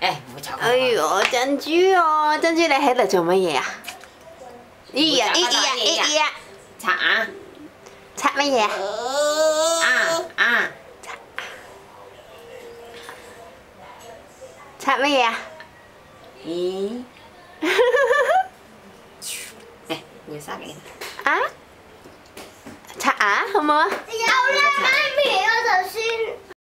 哎，唔好吵。哎呦，珍珠哦，珍珠你喺度做乜嘢啊？咦呀咦呀咦呀！擦啊！擦乜嘢啊？啊啊！擦！擦乜嘢啊？咦？你啥给？啊？擦啊，好冇？有啦。